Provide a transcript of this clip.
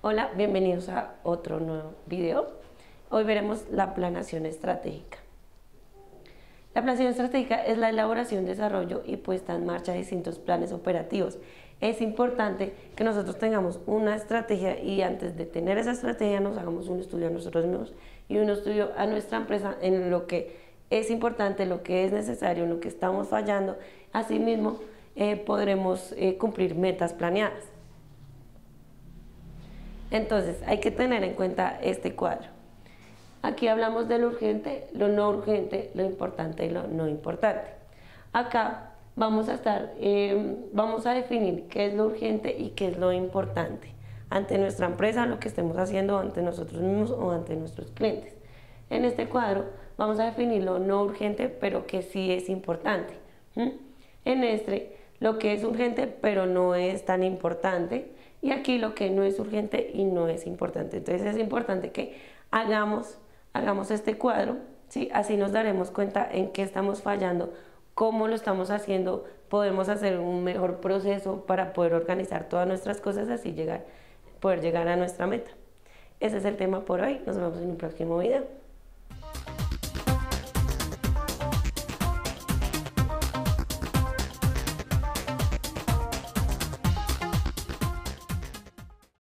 Hola, bienvenidos a otro nuevo video. Hoy veremos la planeación estratégica. La planeación estratégica es la elaboración, desarrollo y puesta en marcha de distintos planes operativos. Es importante que nosotros tengamos una estrategia y antes de tener esa estrategia nos hagamos un estudio a nosotros mismos y un estudio a nuestra empresa en lo que es importante, lo que es necesario, en lo que estamos fallando. Asimismo, eh, podremos eh, cumplir metas planeadas. Entonces, hay que tener en cuenta este cuadro. Aquí hablamos de lo urgente, lo no urgente, lo importante y lo no importante. Acá vamos a estar, eh, vamos a definir qué es lo urgente y qué es lo importante ante nuestra empresa, lo que estemos haciendo ante nosotros mismos o ante nuestros clientes. En este cuadro vamos a definir lo no urgente, pero que sí es importante. En este, lo que es urgente, pero no es tan importante y aquí lo que no es urgente y no es importante. Entonces es importante que hagamos, hagamos este cuadro, ¿sí? así nos daremos cuenta en qué estamos fallando, cómo lo estamos haciendo, podemos hacer un mejor proceso para poder organizar todas nuestras cosas, así llegar, poder llegar a nuestra meta. Ese es el tema por hoy, nos vemos en un próximo video.